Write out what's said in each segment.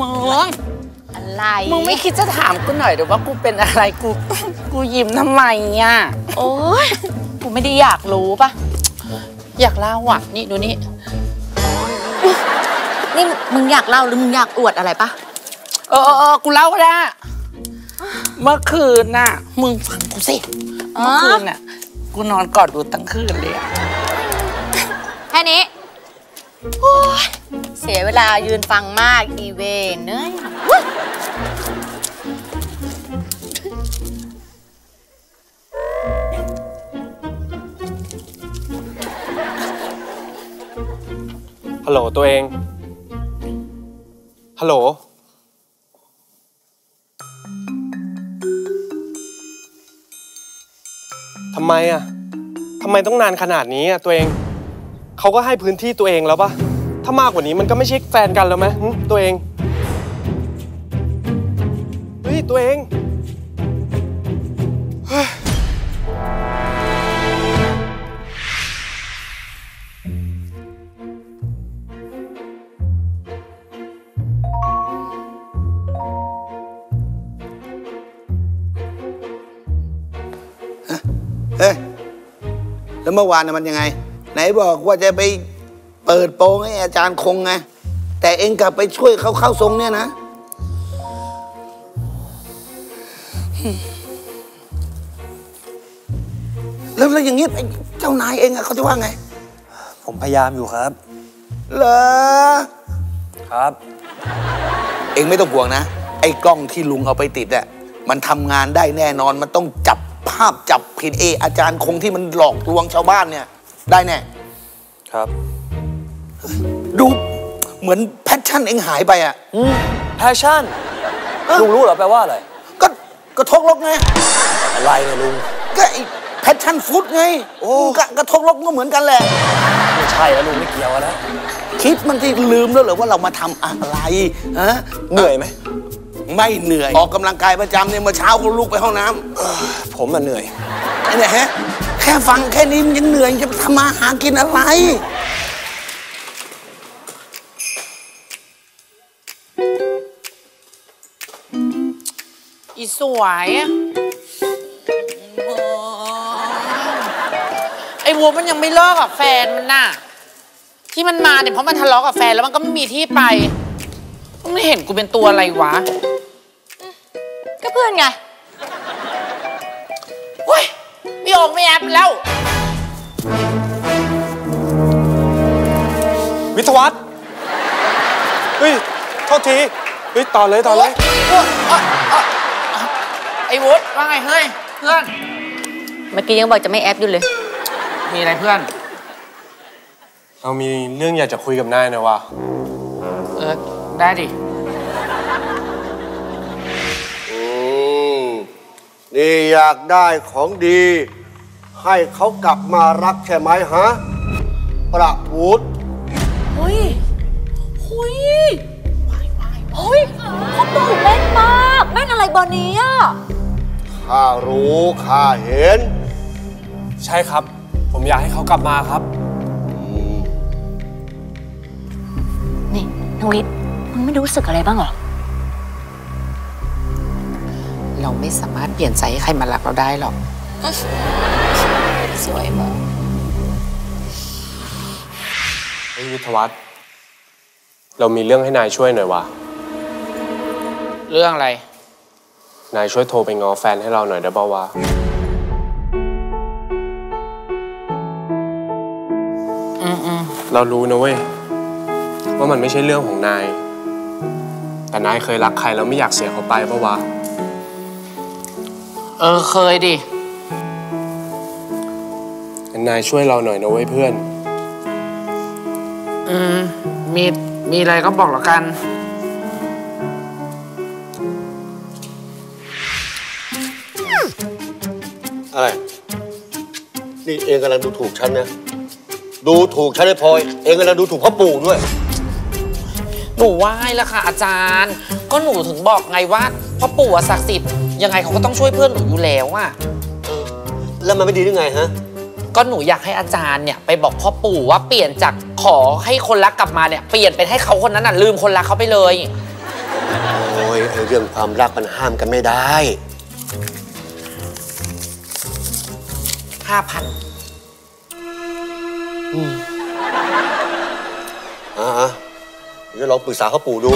มึงอะไรมึงไม่คิดจะถามกูหน่อยหรือว่ากูเป็นอะไรกู กูยิ้มทำไมอะโอ้ยกูไม่ได้อยากรู้ปะอยากเล่าอะ นี่ดูนี่ นี่มึงอยากเล่าหรือมึงอยากอวดอะไรปะเออเออเออกูเล่าก็ได้ เมื่อคืนน่ะ มึงฟังกูสิ เมื่อคืนน่ะ กูนอนกอดดูตั้งคืนเลยอะแค่นี้โอ้ยเสียเวลายืนฟังมากอีเวนเนยฮัลโหลตัวเอง ฮัลโหล ทำไมอะทำไมต้องนานขนาดนี้อะตัวเอง เขาก็ให้พื้นที่ตัวเองแล้วปะถ้ามากกว่านี้มันก็ไม่ใช่แฟนกันแล้วไหมหึตัวเอง เฮ้ย ตัวเอง เมื่อวานน่ะมันยังไง ไหนบอกว่าจะไปเปิดโปงให้อาจารย์คงไง แต่เองกลับไปช่วยเขาเข้าทรงเนี่ยนะ แล้วแล้วอย่างนี้ไอ้เจ้านายเองอะเขาจะว่าไง ผมพยายามอยู่ครับ เหรอ ครับ เองไม่ต้องห่วงนะ ไอ้กล้องที่ลุงเอาไปติดอะมันทำงานได้แน่นอน มันต้องจับ ภาพจับผิดเอ อาจารย์คงที่มันหลอกลวงชาวบ้านเนี่ย ได้แน่ ครับ ดูเหมือน passion เองหายไปอะ passion ลุงรู้เหรอแปลว่าอะไร ก็กะทกรกไง อะไรเนี่ยลุง ก็ไอ้ passion fruit ไงโอ้กะกะทกรกก็เหมือนกันแหละ ไม่ใช่แล้วลุงไม่เกี่ยวแล้ว คิดมันที่ลืมแล้วเหรอว่าเรามาทำอะไรฮะเหนื่อยไหม ไม่เหนื่อย ออกกำลังกายประจำเนี่ยเมื่อเช้าก็ลุกไปห้องน้ำผมมันเหนื่อย ไอ้เนี่ยฮะแค่ฟังแค่นี้มันยังเหนื่อยจะทำมาหากินอะไร อีสวยไอ้วัวมันยังไม่เลิกกับแฟนมันน่ะ ที่มันมาเนี่ยเพราะมันทะเลาะกับแฟนแล้วมันก็ไม่มีที่ไปมันไม่เห็นกูเป็นตัวอะไรวะก็ เพื่อนไงเฮ้ยไม่ออกไม่แอบแล้ว วิทยวัฒน์เฮ้ยโทษทีเฮ้ยต่อเลยต่อเลยไอ้วุฒิว่าไงเฮ้ยเพื่อน เมื่อกี้ยังบอกจะไม่แอปอยู่เลย มีอะไรเพื่อน เรามีเรื่องอยากจะคุยกับนายหน่อยว่ะเออได้ดิ นี่อยากได้ของดี ให้เขากลับมารักใช่ไหมฮะ ประวุฒิเฮ้ยหุยเฮ้ยพ่อปู่แม่นมากแม่นอะไรเบอร์นี้อะข้ารู้ข้าเห็น ใช่ครับ ผมอยากให้เขากลับมาครับ นี่น้องลิศมึงไม่รู้สึกอะไรบ้างเหรอ เราไม่สามารถเปลี่ยนใจให้ใครมารักเราได้หรอก สวยมากเฮ้ยวิทยวัฒน์เรามีเรื่องให้นายช่วยหน่อยว่ะเรื่องอะไร นายช่วยโทรไปง้อแฟนให้เราหน่อยได้ป่าวะอืมอืมเรารู้นะเว้ยว่ามันไม่ใช่เรื่องของนาย แต่นายเคยรักใครแล้วไม่อยากเสียเขาไปปะวะ เออเคยดิ งั้นนายช่วยเราหน่อยนะเว้ยเพื่อน อืม มี มีอะไรก็บอกแล้วกัน อะไร นี่เองกำลังดูถูกฉันนะ ดูถูกฉันไม่พอ เองกำลังดูถูกพ่อปู่ด้วย หนูไหว้แล้วค่ะอาจารย์ ก็หนูถึงบอกไงว่า พ่อปู่อะศักดิ์สิทธิ์ยังไงเขาก็ต้องช่วยเพื่อนหนูอยู่แล้วอะแล้วมันไม่ดีได้ไงฮะ ก็หนูอยากให้อาจารย์เนี่ยไปบอกพ่อปู่ว่าเปลี่ยนจากขอให้คนรักกลับมาเนี่ยเปลี่ยนเป็นให้เขาคนนั้นน่ะลืมคนรักเขาไปเลย โอ้ยไอ้เรื่องความรักมันห้ามกันไม่ได้ ห้าพันอ่าเดี๋ยวลองปรึกษาเขาปู่ดู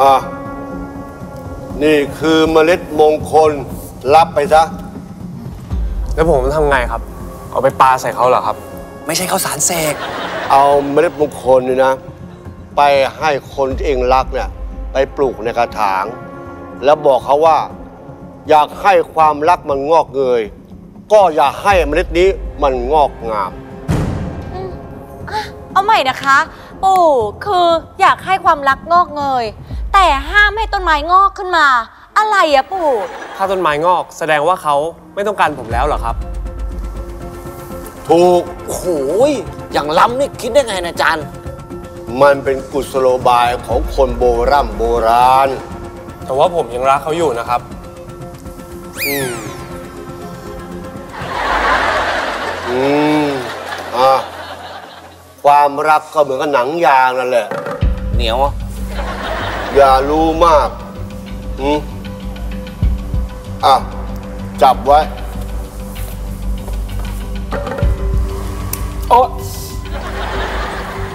อ่านี่คือเมล็ดมงคลรับไปซะ แล้วผมทำไงครับ เอาไปปาใส่เขาเหรอครับ ไม่ใช่ข้าวสารเสก เอาเมล็ดมงคลนี่นะ ไปให้คนที่เองรักเนี่ย ไปปลูกในกระถาง แล้วบอกเขาว่า อยากให้ความรักมันงอกเงย ก็อย่าให้เมล็ดนี้มันงอกงาม เอาใหม่นะคะ ปู่คืออยากให้ความรักงอกเงย แต่ห้ามให้ต้นไม้งอกขึ้นมา อะไรอะปู่ถ้าต้นไม้งอกแสดงว่าเขาไม่ต้องการผมแล้วเหรอครับ ถูก โอ้โหยอย่างล้ำนี่คิดได้ไงนะอาจารย์ มันเป็นกุศโลบายของคนโบรำโบราณ แต่ว่าผมยังรักเขาอยู่นะครับ อืม อืม อะ ความรักก็เหมือนกับหนังยางนั่นแหละ เหนียวอะ อย่ารู้มากอืมอะ จับไว้ โอ้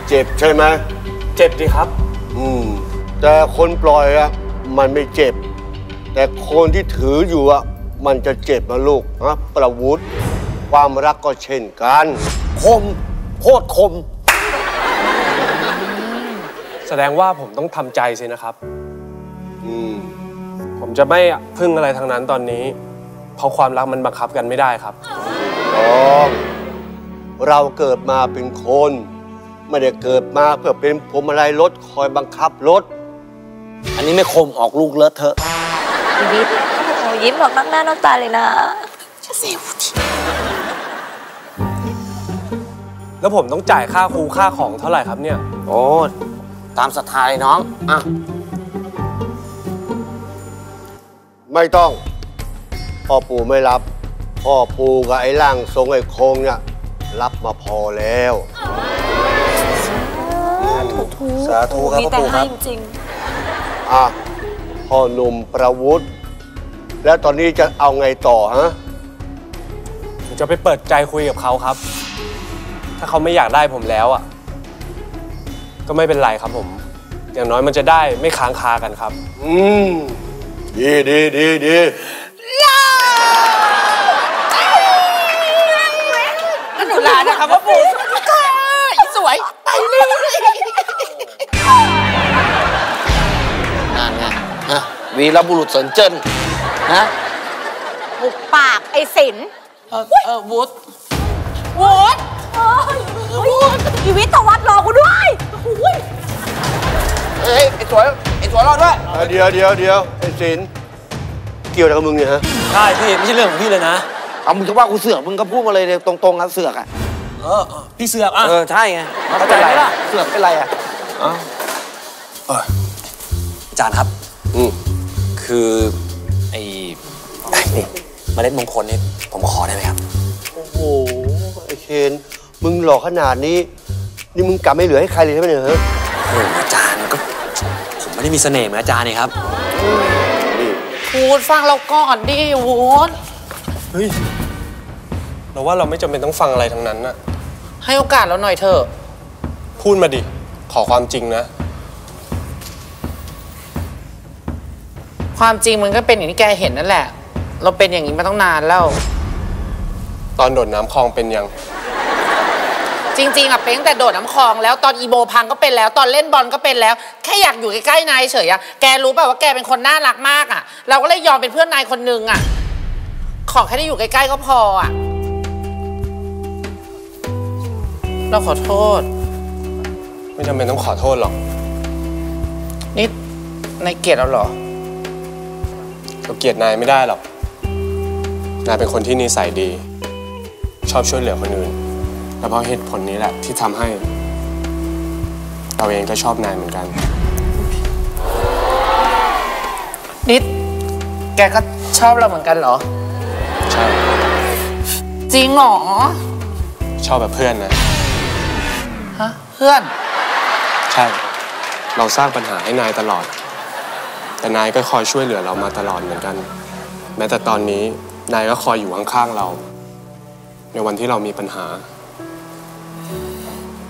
เจ็บใช่ไหม เจ็บดีครับ อืม แต่คนปล่อยอะมันไม่เจ็บ แต่คนที่ถืออยู่อะมันจะเจ็บนะลูกนะประวุธ ความรักก็เช่นกัน คม โคตรคม แสดงว่าผมต้องทำใจสินะครับ อืม ผมจะไม่พึ่งอะไรทางนั้นตอนนี้ เพราะความรักมันบังคับกันไม่ได้ครับต้องเราเกิดมาเป็นคน ไม่ได้เกิดมาเพื่อเป็นพวงมาลัยรถคอยบังคับรถ อันนี้ไม่คมออกลูกเลอะเทอะยิ้มโอ้ยิ้มแบบนักหน้าน้ำตาเลยนะแล้วผมต้องจ่ายค่าครูค่าของเท่าไหร่ครับเนี่ย โอ้ ตามศรัทธาเลยน้องอะไม่ต้อง พ่อปู่ไม่รับ พ่อปู่กับไอ้ร่างทรงไอ้โคงเนี่ยรับมาพอแล้วสาธุครับมีพ่อแต่ปู่คให้รับจริงอะพ่อหนุ่มประวุธแล้วตอนนี้จะเอาไงต่อฮะผมจะไปเปิดใจคุยกับเขาครับ ถ้าเขาไม่อยากได้ผมแล้วอะ ก็ไม่เป็นไรครับผม อย่างน้อยมันจะได้ไม่ค้างคากันครับ อืมดีดีดีดีแล้วหนูลานะคะพ่อปู่ค่ะอีสวยไปเลยนั่นไงฮะวีรบุรุษสนเจิ้นฮะหุบปากไอ้สินเออเออวุฒวุฒเฮ้ยเฮ้ยอีวิทย์ตวัดรอกูด้วยอุ้ย เอ้ยไอ้สวยไอ้สวยรอดด้วยอะเดี๋ยวเดี๋ยวเดี๋ยวไอ้สินเกี่ยวอะไรกับมึงเนี่ยฮะ ใช่พี่ไม่ใช่เรื่องของพี่เลยนะ เอามึงจะว่ากูเสือกมึงก็พูดมาเลยตรงๆนะเสือกอะ เออเออพี่เสือกอะ เออใช่ไงเข้าใจไหมล่ะ เสือกเป็นไรอะอาจารย์ครับ อืมคือไอ้ไอ้นี่เมล็ดมงคลนี่ผมขอได้ไหมครับ โอ้โห ไอ้เคนมึงหล่อขนาดนี้ นี่มึงกลับไม่เหลือให้ใครเลยใช่ไหมเนี่ยฮะโอ้โหอาจารย์ก็ผมไม่ได้มีเสน่ห์เหมือนอาจารย์นี่ครับนี่วูดฟังเราก่อนดิวูดเฮ้ย เราว่าเราไม่จำเป็นต้องฟังอะไรทั้งนั้นน่ะให้โอกาสเราหน่อยเถอะพูดมาดิ ขอความจริงนะ ความจริงมันก็เป็นอย่างที่แกเห็นนั่นแหละ เราเป็นอย่างนี้มาตั้งนานแล้ว ตอนโดดน้ำคลองเป็นยัง จริงๆอะเป็นตั้งแต่โดดน้ำคลองแล้วตอนอีโบพังก็เป็นแล้ว ตอนเล่นบอลก็เป็นแล้วแค่อยากอยู่ใกล้ๆนายเฉยอะแกรู้ป่าว่าแกเป็นคนน่ารักมากอะเราก็เลยยอมเป็นเพื่อนนายคนนึงอะขอแค่ได้อยู่ใกล้ๆก็พออะเราขอโทษ ไม่จำเป็นต้องขอโทษหรอกนี่นายเกลียดเราเหรอเราเกลียดนายไม่ได้หรอกนายเป็นคนที่นิสัยดี ชอบช่วยเหลือคนอื่น และเพราะเหตุผลนี้แหละที่ทำให้ เราเองก็ชอบนายเหมือนกัน นิด แกก็ชอบเราเหมือนกันเหรอ ใช่ จริงเหรอ ชอบแบบเพื่อนนะ ฮะ เพื่อน ใช่ เราสร้างปัญหาให้นายตลอด แต่นายก็คอยช่วยเหลือเรามาตลอดเหมือนกัน แม้แต่ตอนนี้นายก็คอยอยู่ข้างๆเรา ในวันที่เรามีปัญหา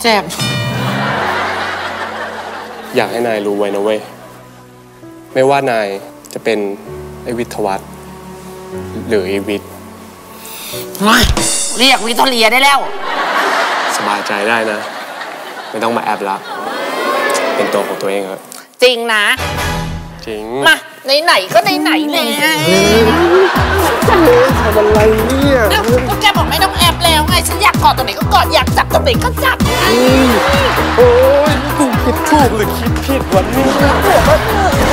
เจ็บ อยากให้นายรู้ไว้นะเว้ย ไม่ว่านายจะเป็นไอวิทยวัฒน์หรือไอวิทย์เรียกวิทอเรียได้แล้ว สบายใจได้นะ ไม่ต้องมาแอบละเป็นตัวของตัวเองครับจริงนะ จริง มา ไหนๆก็ไหนๆแล้วทำอะไรเนี่ยเอ้าก็แกบอกไม่ต้องแอบแล้วไงฉันอยากกอดตรงไหนก็กอดอยากจับตรงไหนก็จับไงโอ้ยกูคิดถูกหรือคิดผิดวันนี้